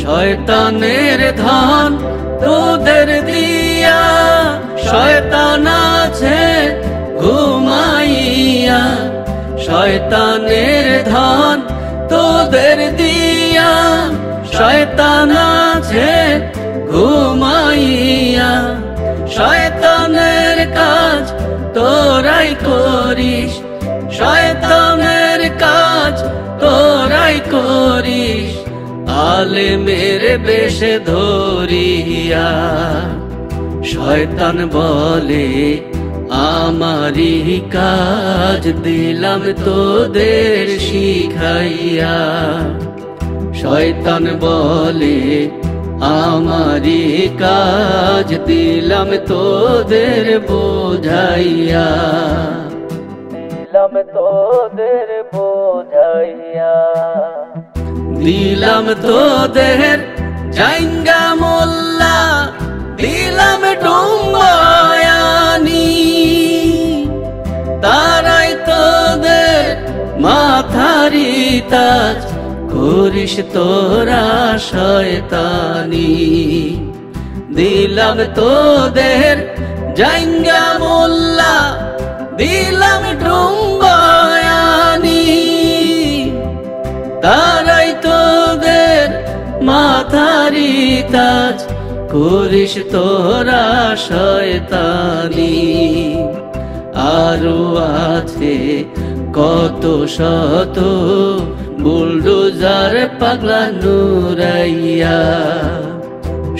শয়তানের ধান তোদের দিয়া, শয়তান আছে ঘুমাইয়া। শয়তানের ধান তোদের দিয়া, শয়তান আছে ঘুমাইয়া। শয়তানের কাজ তোরাই করিস শয়তানের আলেমের বেশে ধরিয়া, শয়তান বলে আমারি কাজ দিলাম তোদের শিখাইয়া। শয়তান বলে আমারি কাজ দিলাম তোদের বোঝাইয়া। দিলাম তোদের বোঝাইয়া। দিলাম তোদের জাইঙ্গা মোল্লা, দিলাম ডুম্বয়ানি। তারাই তোদের মাথারি তাজ, করিস তোরা শয়তানি। দিলাম তোদের জাইঙ্গা মোল্লা তাজ করিস তোরা শয়তানি। আরও আছে কত শত বুলডোজার পাগলা নুরাইয়া।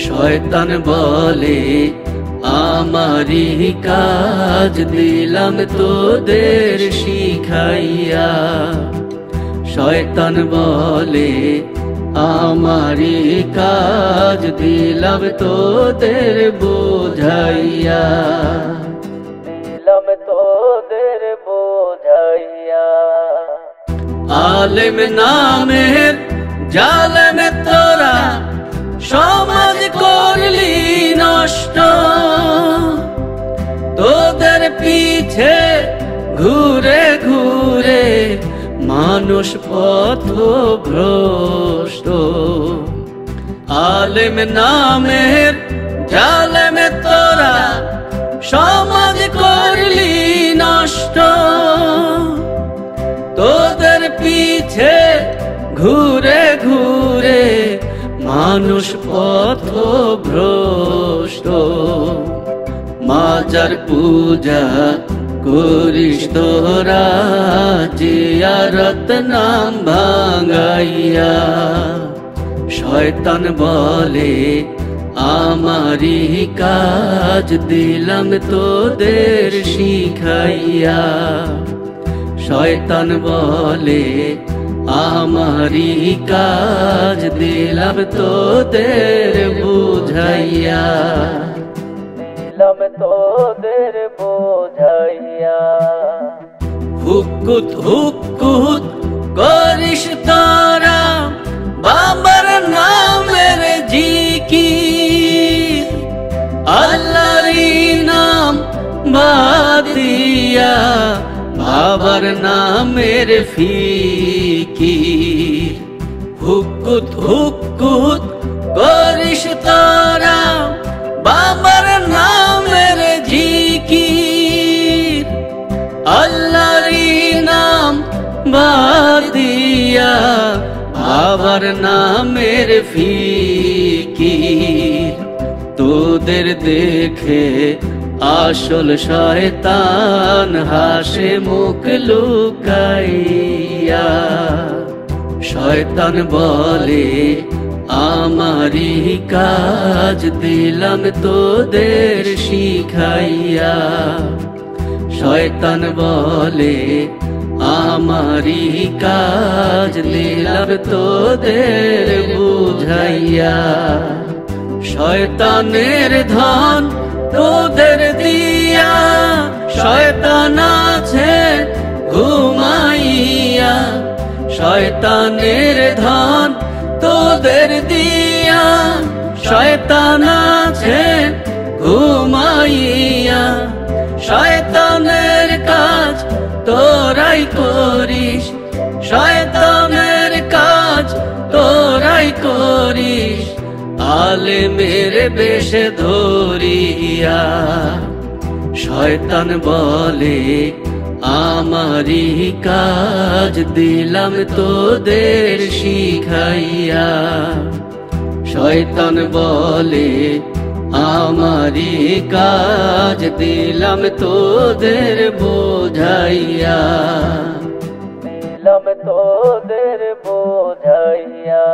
শয়তান বলে আমারি কাজ দিলাম তোদের শিখাইয়া। শয়তান বলে আমারি কাজ দিলাম তোদের বোঝাইয়া। দিলাম তোদের বোঝাইয়া। আলেম নামে জালেম তোরা মানুষ পথ ভ্রষ্ট। আলেম নামের জালেম তোরা সমাজ করলি নষ্ট। তোদের পিছে ঘুরে ঘুরে মানুষ পথ ভ্রষ্ট। মাজার পূজা করিস তোরা জিয়ারত নাম ভাঙাইয়া। শয়তান বলে আমারি কাজ দিলাম তোদের শিখাইয়া। শয়তান বলে আমারি কাজ দিলাম তোদের বুঝাইয়া। দিলাম তোদের হুকুত হুকুত করিস তোরা বাবার নামের জিকির। আল্লাহরি নাম বাদিয়া বাবার নামের ফিকির। হুকুত হুকুত করিস তোরা বাবার নামের ফিকির। তোদের দেখে আসল শয়তান হাসে মুখ লুকাইয়া। শয়তান বলে আমারি কাজ দিলাম তোদের শিখাইয়া। শয়তান বলে আমারি কাজ দিলাম তোদের বুঝাইয়া। শয়তানের ধন তোদের দিয়া, শয়তান আছে ঘুমাইয়া। শয়তানের ধন তোদের দিয়া, শয়তান আছে ঘুমাইয়া। তোরাই করিস, শয়তানের কাজ তোরাই করিস আলে মেরে বেশে ধরিয়া শয়তান বলে, আমারই কাজ দিলাম তোদের শিখাইয়া। শয়তান বলে আমারই কাজ দিলাম তোদের বোঝাইয়া দিলাম তোদের বোঝাইয়া